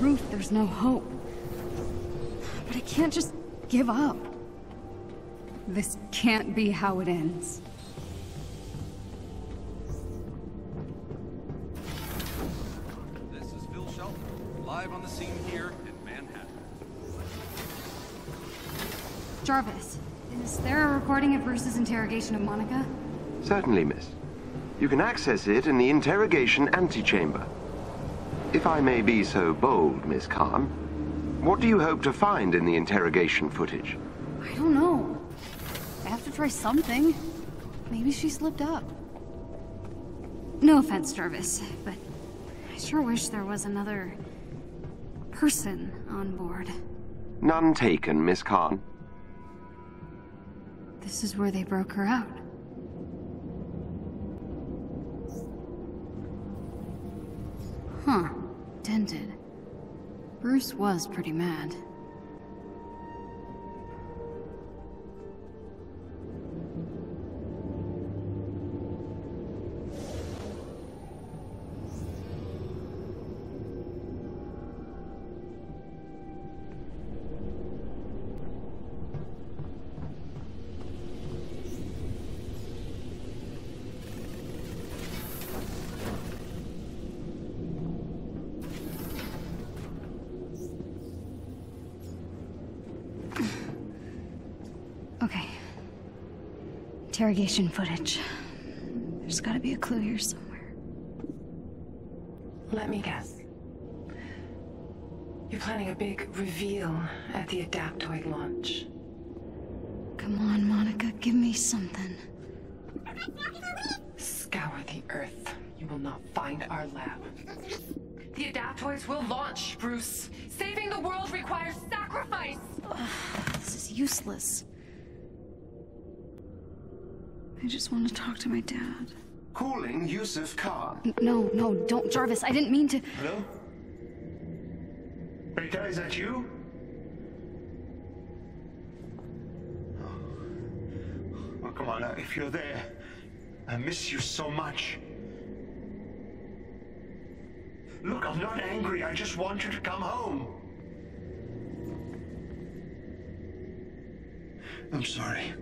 proof there's no hope. But I can't just give up. This can't be how it ends. This is Phil Shelton, live on the scene here in Manhattan. Jarvis, is there a recording of Bruce's interrogation of Monica? Certainly, miss. You can access it in the interrogation antechamber. If I may be so bold, Miss Khan, what do you hope to find in the interrogation footage? I don't know. I have to try something. Maybe she slipped up. No offense, Jarvis, but I sure wish there was another person on board. None taken, Miss Khan. This is where they broke her out. Huh. Dented. Bruce was pretty mad. Interrogation footage. There's gotta be a clue here somewhere. Let me guess. You're planning a big reveal at the Adaptoid launch. Come on, Monica, give me something. Scour the Earth. You will not find our lab. The Adaptoids will launch, Bruce. Saving the world requires sacrifice! This is useless. I just want to talk to my dad. Calling Yusuf Khan. No, no, don't, Jarvis. I didn't mean to. Hello? Beta, is that you? Oh, come on, uh, if you're there, I miss you so much. Look, I'm not angry. I just want you to come home. I'm sorry.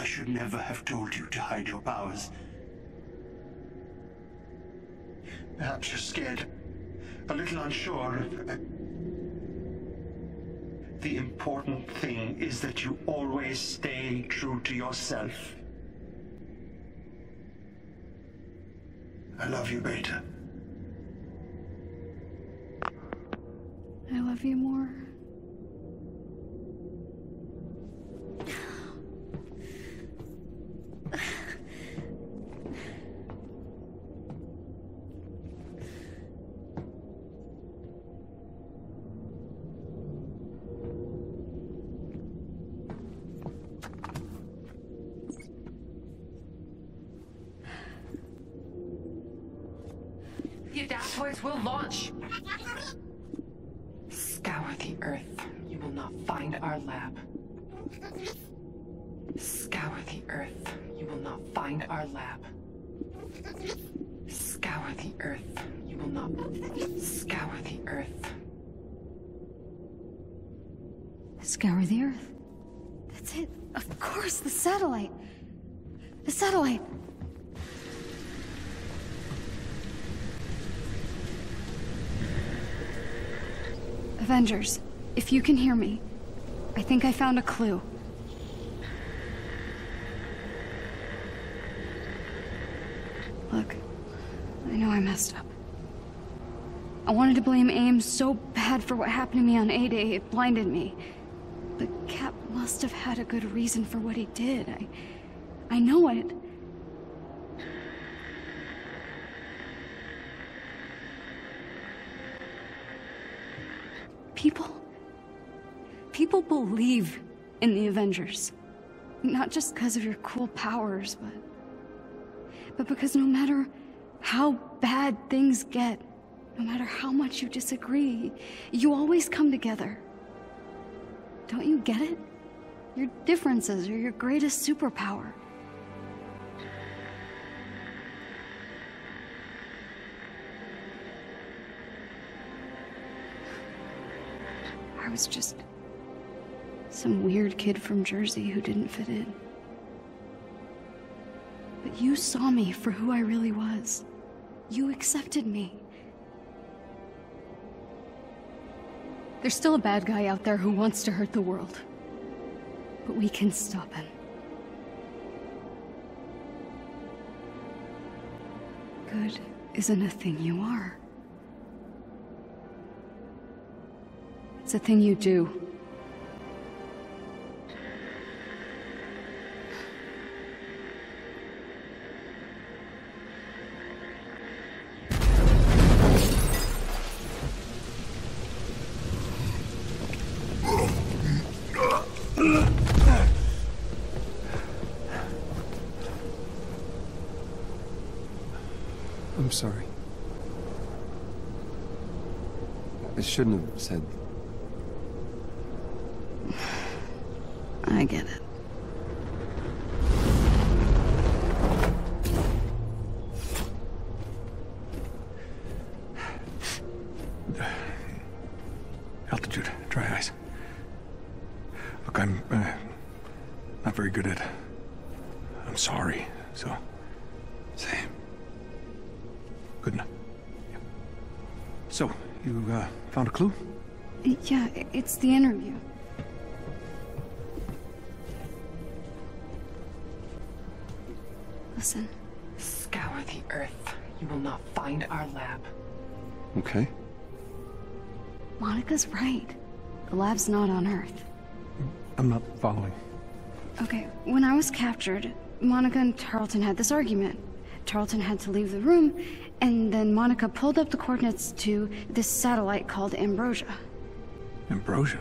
I should never have told you to hide your powers. Perhaps you're scared, a little unsure. The important thing is that you always stay true to yourself. I love you, Beta. I love you more. The Adaptoids will launch! Scour the Earth. You will not find our lab. Scour the Earth. You will not find our lab. Scour the Earth. You will not. Scour the Earth. Scour the Earth. That's it. Of course, the satellite. The satellite. Avengers, if you can hear me, I think I found a clue. Look, I know I messed up. I wanted to blame Ames so bad for what happened to me on A-Day, it blinded me. But Cap must have had a good reason for what he did. I... I know it. people believe in the Avengers. Not just because of your cool powers, but... But because no matter how bad things get, no matter how much you disagree, you always come together. Don't you get it? Your differences are your greatest superpower. I was just some weird kid from Jersey who didn't fit in. But you saw me for who I really was. You accepted me. There's still a bad guy out there who wants to hurt the world. But we can stop him. Good isn't a thing you are. It's a thing you do. Sorry. I shouldn't have said. I get it. You uh, found a clue? Yeah, it's the interview. Listen, Scour the Earth. You will not find our lab. Okay. Monica's right. The lab's not on Earth. I'm not following. Okay, when I was captured, Monica and Tarleton had this argument. Tarleton had to leave the room, and then Monica pulled up the coordinates to this satellite called Ambrosia. Ambrosia.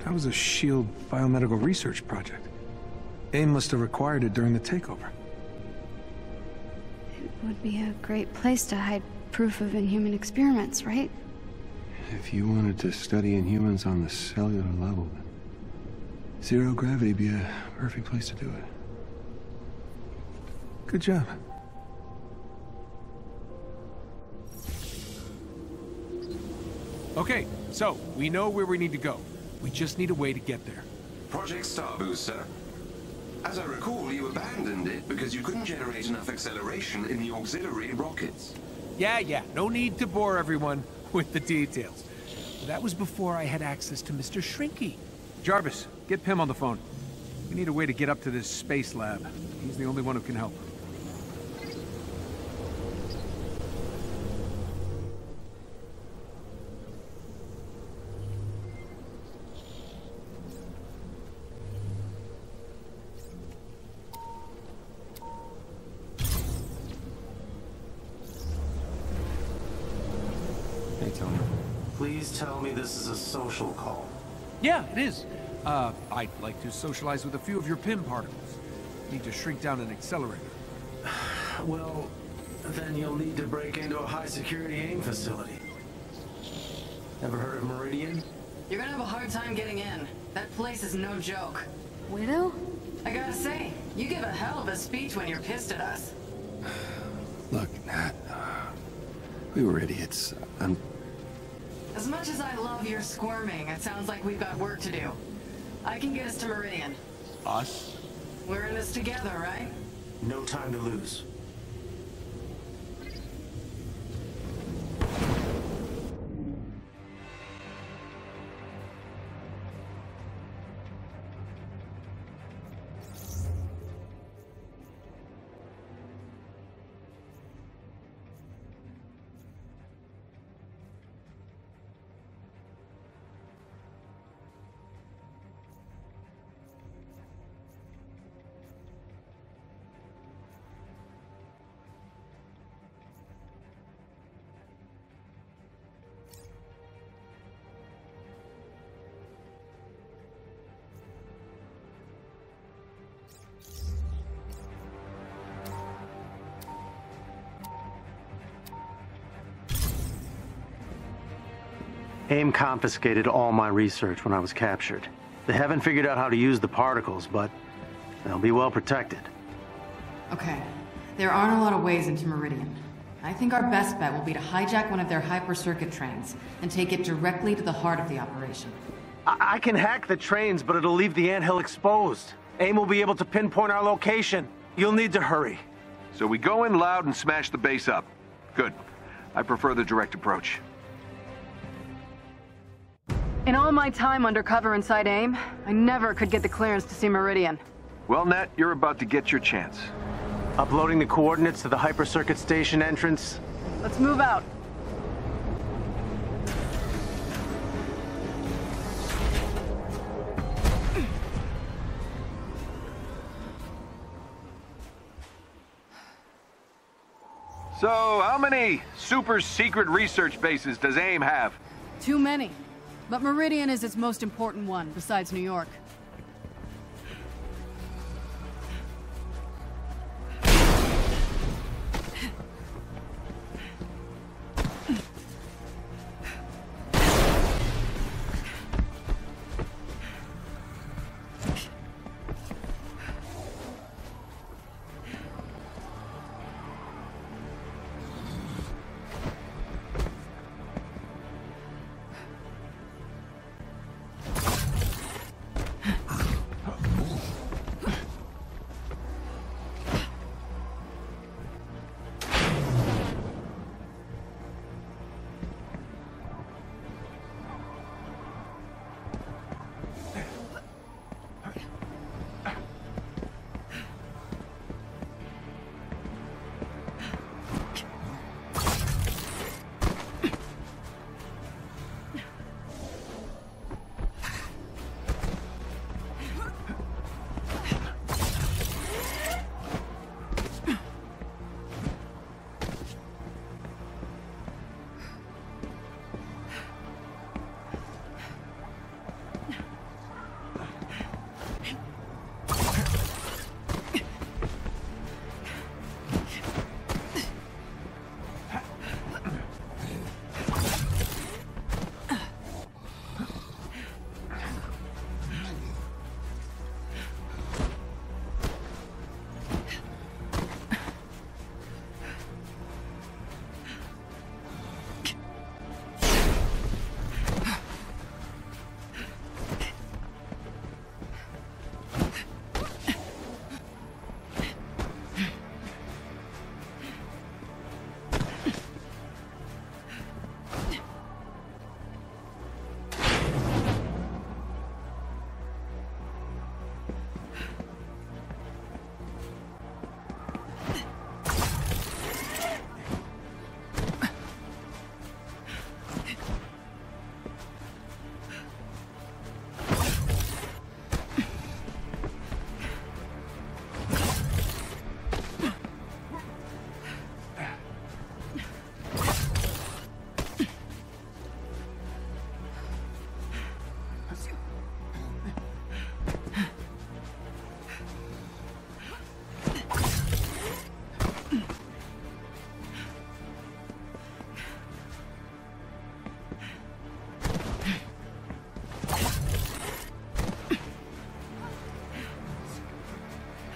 That was a SHIELD biomedical research project. AIM must have required it during the takeover. It would be a great place to hide proof of inhuman experiments, right? If you wanted to study inhumans on the cellular level, then zero gravity would be a perfect place to do it. Good job. Okay, so we know where we need to go. We just need a way to get there. Project Starboost, sir. As I recall, you abandoned it because you couldn't generate enough acceleration in the auxiliary rockets. Yeah, yeah, no need to bore everyone with the details. That was before I had access to Mr. Shrinky. Jarvis, get Pym on the phone. We need a way to get up to this space lab. He's the only one who can help. Hey, Tony. Please tell me this is a social call. Yeah, it is. Uh, I'd like to socialize with a few of your Pym particles. Need to shrink down an accelerator. Well, then you'll need to break into a high-security AIM facility. Ever heard of Meridian? You're gonna have a hard time getting in. That place is no joke. Widow? I gotta say, you give a hell of a speech when you're pissed at us. Look, Nat. We were idiots. I'm. As much as I love your squirming, it sounds like we've got work to do. I can get us to Meridian. Us? We're in this together, right? No time to lose. AIM confiscated all my research when I was captured. They haven't figured out how to use the particles, but they'll be well protected. Okay. There aren't a lot of ways into Meridian. I think our best bet will be to hijack one of their hyper-circuit trains and take it directly to the heart of the operation. I, I can hack the trains, but it'll leave the anthill exposed. AIM will be able to pinpoint our location. You'll need to hurry. So we go in loud and smash the base up. Good. I prefer the direct approach. In all my time undercover inside AIM, I never could get the clearance to see Meridian. Well, Nat, you're about to get your chance. Uploading the coordinates to the hyper-circuit station entrance. Let's move out. So, how many super secret research bases does AIM have? Too many. But Meridian is its most important one, besides New York.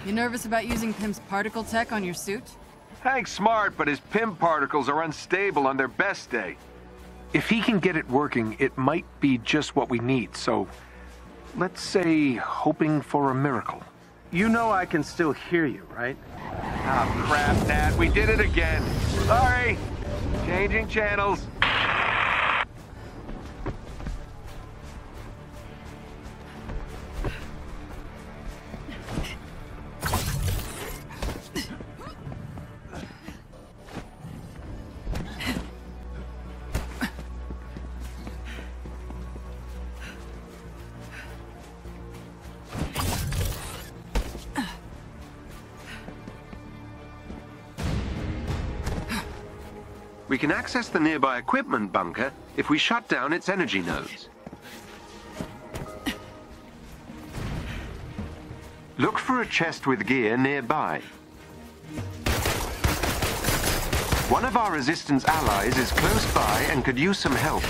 You nervous about using Pym's particle tech on your suit? Hank's smart, but his Pym particles are unstable on their best day. If he can get it working, it might be just what we need, so let's say hoping for a miracle. You know I can still hear you, right? Ah, crap, Nat. We did it again. Sorry. Changing channels. We can access the nearby equipment bunker if we shut down its energy nodes. Look for a chest with gear nearby. One of our resistance allies is close by and could use some help.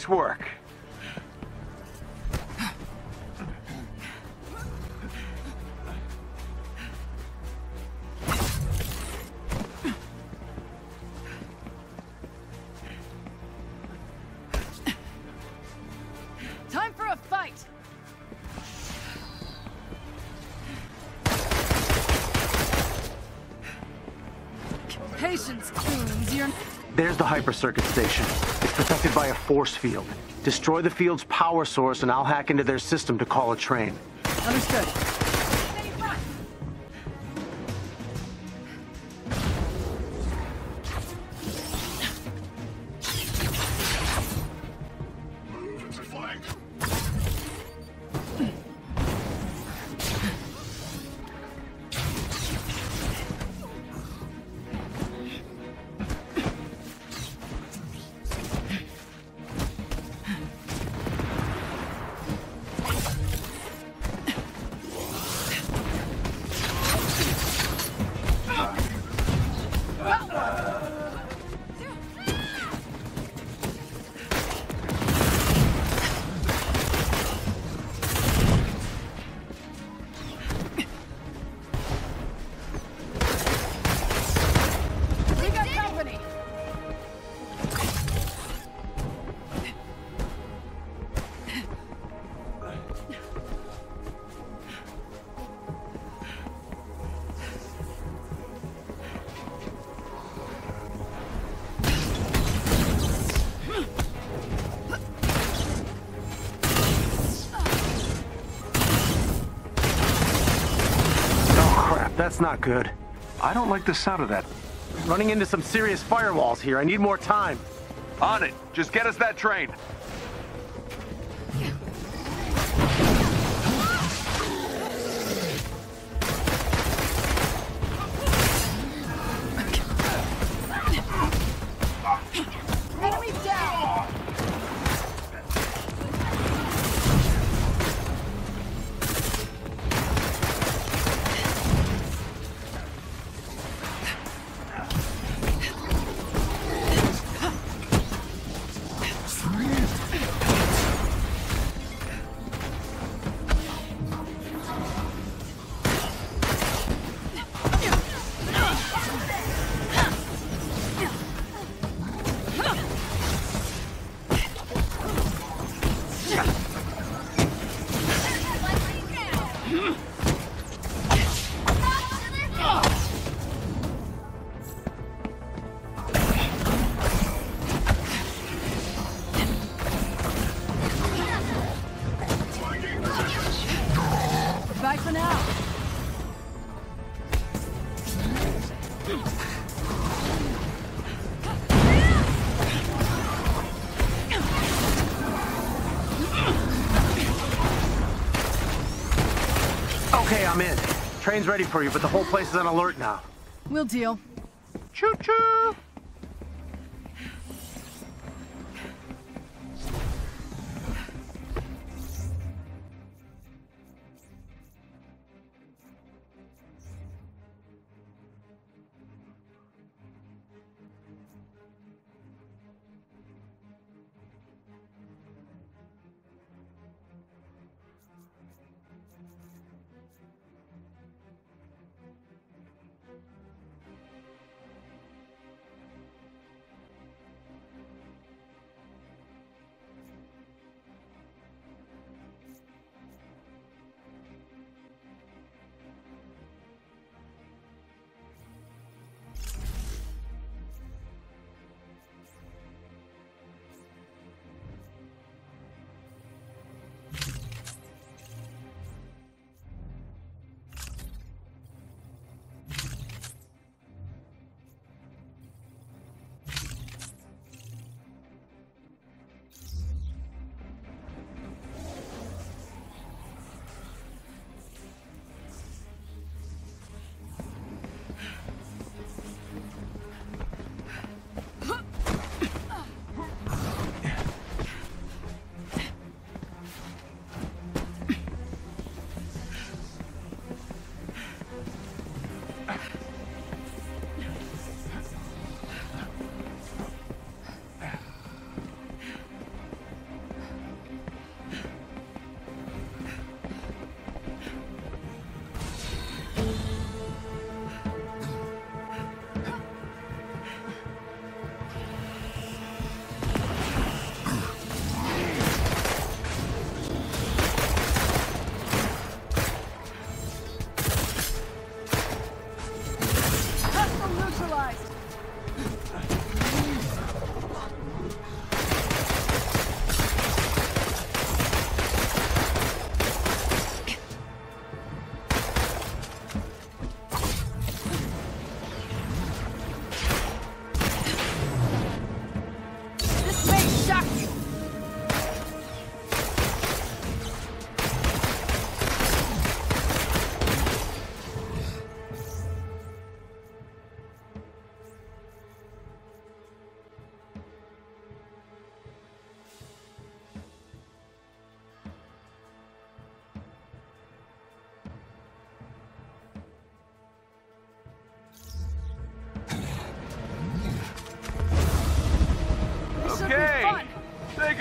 Nice work. Time for a fight! Patience, Coons. You're... There's the hyper circuit station. Protected by a force field. Destroy the field's power source and I'll hack into their system to call a train. Understood. That's not good. I don't like the sound of that. Running into some serious firewalls here. I need more time. On it. Just get us that train. Train's ready for you, but the whole place is on alert now. We'll deal. Choo-choo!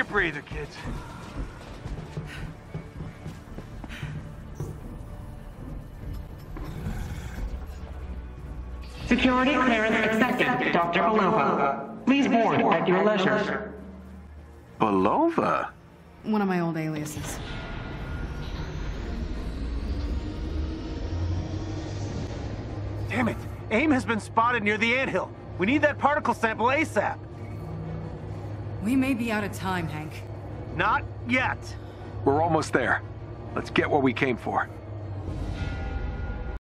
Breather, kids. Security clearance accepted, Dr. Belova. Please board at your leisure. Belova? One of my old aliases. Damn it! AIM has been spotted near the anthill. We need that particle sample ASAP. We may be out of time, Hank. Not yet. We're almost there. Let's get what we came for.